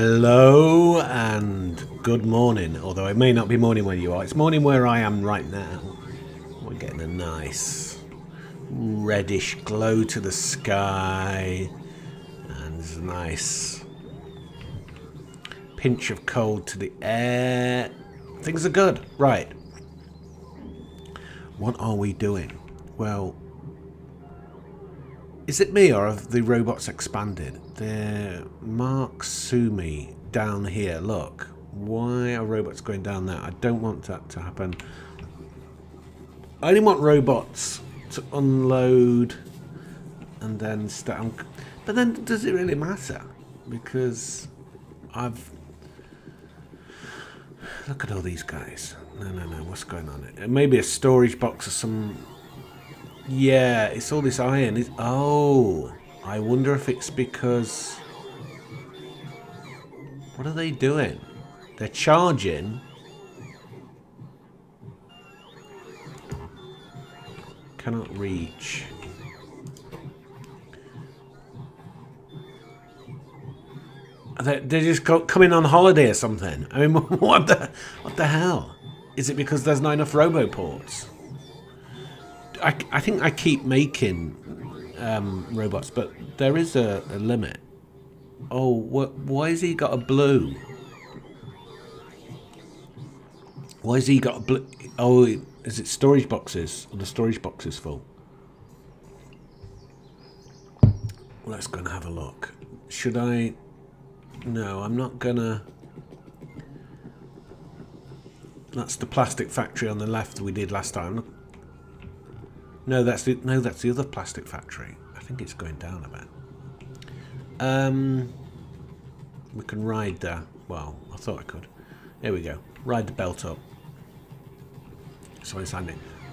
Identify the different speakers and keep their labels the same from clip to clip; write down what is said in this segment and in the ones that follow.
Speaker 1: Hello and good morning, although it may not be morning where you are. It's morning where I am right now. We're getting a nice reddish glow to the sky and there's a nice pinch of cold to the air. Things are good. Right. What are we doing? Well, is it me or have the robots expanded? They're Mark Sumi down here. Look. Why are robots going down there? I don't want that to happen. I only want robots to unload and then start. But then does it really matter? Because I've... Look at all these guys. No, no, no. What's going on? Maybe a storage box or some yeah, it's all this iron. It's, oh, I wonder if it's because... What are they doing? They're charging. Cannot reach. They're, just coming on holiday or something. I mean, what the, what the hell? Is it because there's not enough roboports? I, I think I keep making um, robots, but there is a, a limit. Oh, what? Why has he got a blue? Why has he got a blue? Oh, is it storage boxes? Are the storage boxes full? Let's go and have a look. Should I? No, I'm not gonna. That's the plastic factory on the left we did last time. No, that's the no, that's the other plastic factory. I think it's going down a bit. Um, we can ride the. Well, I thought I could. Here we go. Ride the belt up. So it's.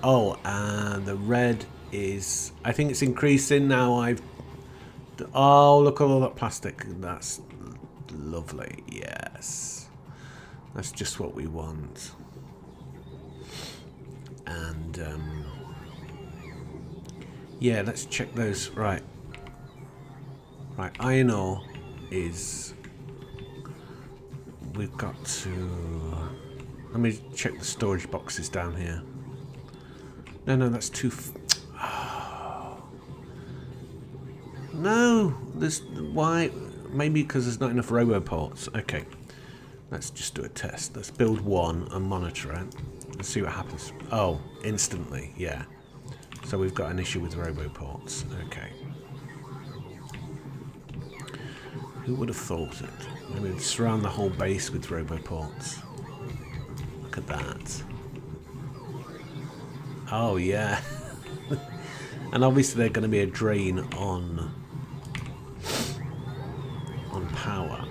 Speaker 1: Oh, and the red is. I think it's increasing now. I've. Oh, look at all that plastic. That's lovely. Yes, that's just what we want. And. Um, yeah, let's check those. Right. Right, iron ore is... We've got to... Let me check the storage boxes down here. No, no, that's too... Oh. No! There's... Why? Maybe because there's not enough roboports. Okay. Let's just do a test. Let's build one and monitor it. Let's see what happens. Oh, instantly. Yeah. So we've got an issue with roboports. Okay. Who would have thought it? I mean, surround the whole base with roboports. Look at that. Oh, yeah. and obviously they're going to be a drain on on power.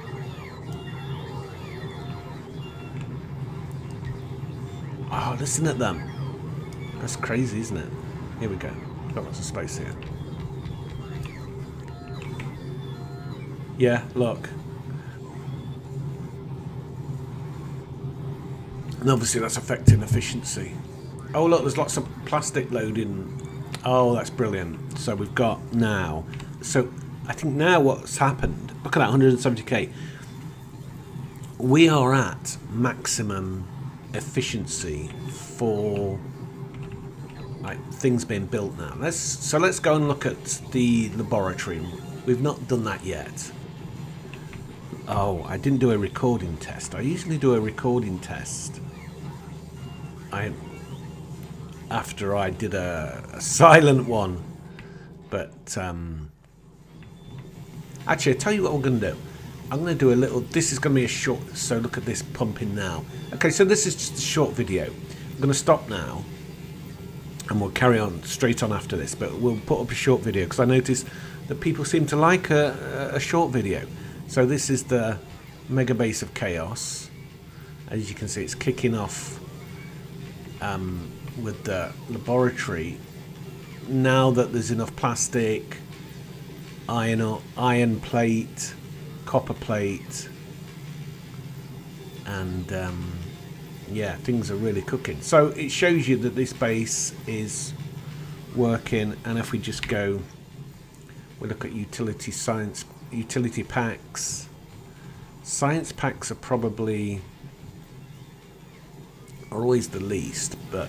Speaker 1: Oh, listen at them. That's crazy, isn't it? Here we go. Got lots of space here. Yeah, look. And obviously that's affecting efficiency. Oh look, there's lots of plastic loading. Oh, that's brilliant. So we've got now. So I think now what's happened, look at that, 170k. We are at maximum efficiency for things being built now. Let's so let's go and look at the laboratory. We've not done that yet. Oh, I didn't do a recording test. I usually do a recording test. I after I did a, a silent one, but um, actually, I tell you what I'm going to do. I'm going to do a little. This is going to be a short. So look at this pumping now. Okay, so this is just a short video. I'm going to stop now and we'll carry on straight on after this but we'll put up a short video because I noticed that people seem to like a, a, short video. So this is the mega base of chaos. As you can see it's kicking off um, with the laboratory. Now that there's enough plastic iron iron plate copper plate and um, yeah, things are really cooking. So it shows you that this base is working, and if we just go, we look at utility science, utility packs, Science packs are probably are always the least, but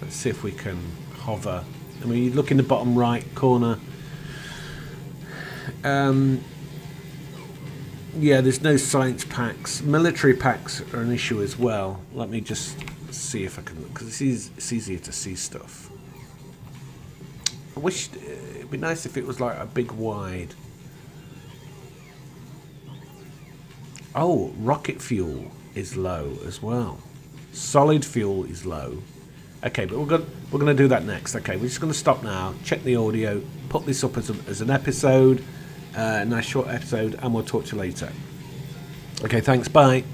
Speaker 1: let's see if we can hover. I mean, you look in the bottom right corner. Um, yeah, there's no science packs. Military packs are an issue as well. Let me just see if I can, because it's, it's easier to see stuff. I wish uh, it'd be nice if it was like a big wide. Oh, rocket fuel is low as well. Solid fuel is low. Okay, but we're going we're going to do that next. Okay, we're just going to stop now, check the audio, put this up as, a, as an episode, uh, nice short episode, and we'll talk to you later. Okay, thanks. Bye.